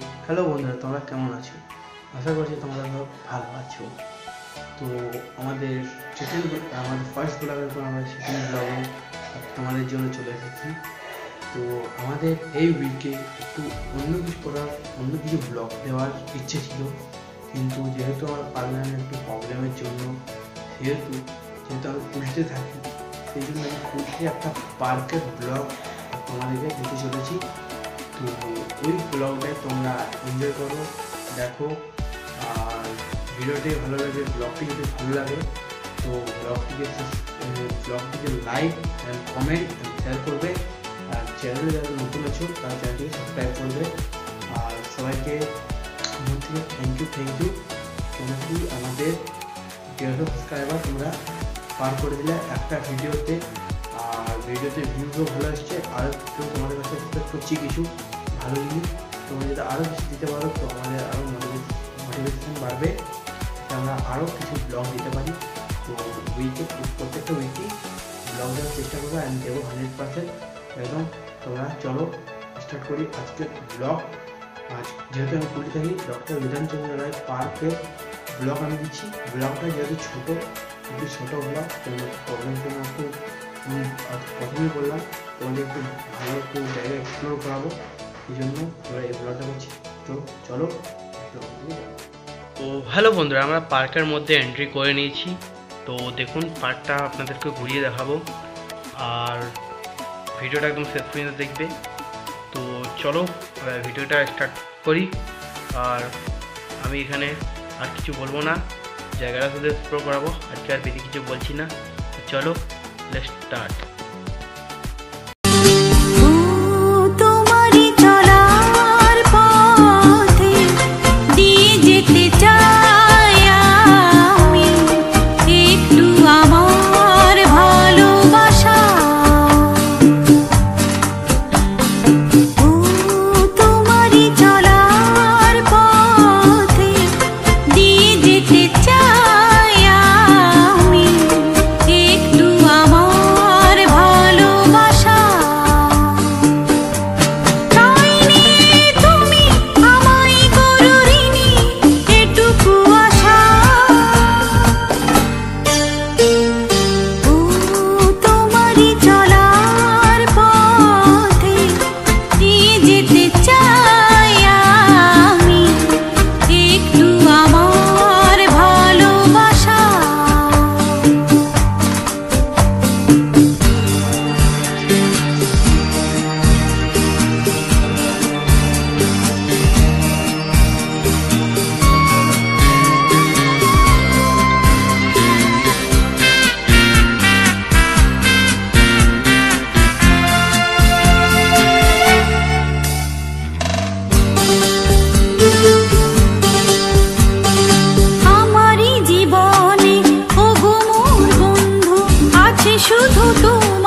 Hello বন্ধুরা, তোমরা কেমন আছো? আশা করছি তোমরা সব ভালো আছো। তো আমাদের সেকেন্ড আমাদের ফার্স্ট ব্লগের পর আমরা সেকেন্ড ব্লগে তোমাদের জন্য চলে এসেছি। তো আমাদের এই উইকে একটু অন্য কিছু করার, অন্য কিছু ব্লগ দেওয়ার ইচ্ছে ছিল। কিন্তু যেহেতু আমার পার্লামেন্টের একটু প্রবলেমের জন্য, সেহেতু যেহেতু আমি পুলিশে থাকি, সেই জন্য আমি পুলিশে একটা পার্কের ব্লগ তোমাদেরকে দিতে চলেছি। ওই ব্লগটাই তোমরা এনজয় করো, দেখো, আর ভিডিওটি ভালো লাগে ব্লগটি যদি ভালো লাগে, তো ব্লগটিকে ব্লগটিকে লাইক অ্যান্ড কমেন্ট শেয়ার করবে, আর চ্যানেলে যারা নতুন আছো, তারা চ্যানেলটিকে সাবস্ক্রাইব করবে। আর সবাইকে মন থেকে থ্যাংক ইউ থ্যাংক ইউ তোমরা কি আমাদের দেড়শো সাবস্ক্রাইবার তোমরা পার করে দিলে একটা ভিডিওতে। আর ভিডিওতে ভিউজও ভালো আসছে, আর একটু তোমাদের কাছে করছি কিছু। ভালো জিনিস তোমরা যদি আরও কিছু দিতে পারো, তো আমাদের আরও মোটিভেশন বাড়বে। আমরা আরও কিছু ব্লগ দিতে পারি। তো উইকে প্রত্যেকটা উইকে ব্লগ দেওয়ার চেষ্টা করব আমি দেবো হান্ড্রেড পার্সেন্ট একদম, তোমরা চলো স্টার্ট করি আজকের ব্লগ আজ যেহেতু আমি পুরী থাকি ডক্টর বিধানচন্দ্র রায় পার্কে ব্লগ আমি দিচ্ছি। ব্লগটা যেহেতু ছোটো একটু ছোটো ব্লগ প্রবলেম জন্য একটু আমি প্রথমেই বললাম, তোমাদের একটু ভালো একটু জায়গা এক্সপ্লোর করাবো। এই জন্য আমরা এই ব্লগটা করছি। তো চলো তো হ্যালো বন্ধুরা, আমরা পার্কের মধ্যে এন্ট্রি করে নিয়েছি। তো দেখুন, পার্কটা আপনাদেরকে ঘুরিয়ে দেখাবো। আর ভিডিওটা একদম শেষ পর্যন্ত দেখবে। তো চলো ভিডিওটা স্টার্ট করি। আর আমি এখানে আর কিছু বলব না। জায়গাটা শুধু এক্সপ্লোর করাবো। আজকে আর বেশি কিছু বলছি না। চলো লেট স্টার্ট Oh.